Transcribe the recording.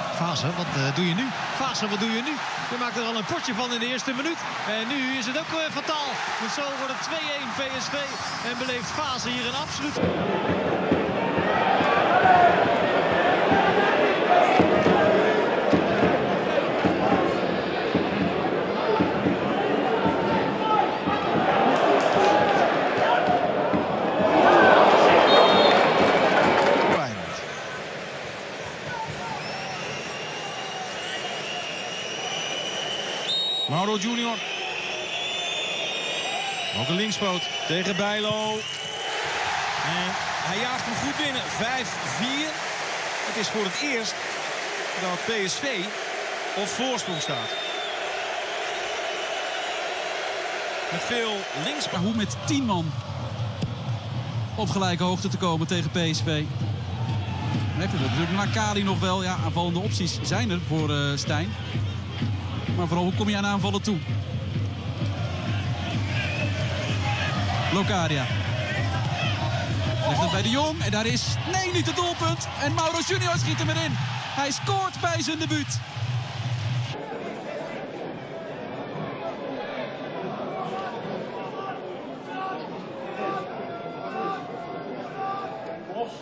Fase, wat uh, doe je nu? Fase, wat doe je nu? Je maakt er al een potje van in de eerste minuut. En nu is het ook uh, fataal. Want zo wordt het 2-1 PSV. En beleeft Fase hier een absoluut... Mauro Junior. Nog een linkspoot tegen Bijlo. En hij jaagt hem goed binnen. 5-4. Het is voor het eerst dat PSV op voorsprong staat. Met veel links. Hoe met 10 man op gelijke hoogte te komen tegen PSV. Dan heb je nog wel. Ja, aanvallende opties zijn er voor uh, Stijn. Maar vooral hoe kom je aan aanvallen toe? Locaria Legt dat bij de Jong. En daar is... Nee, niet het doelpunt. En Mauro Junior schiet hem erin. Hij scoort bij zijn debuut. Bos.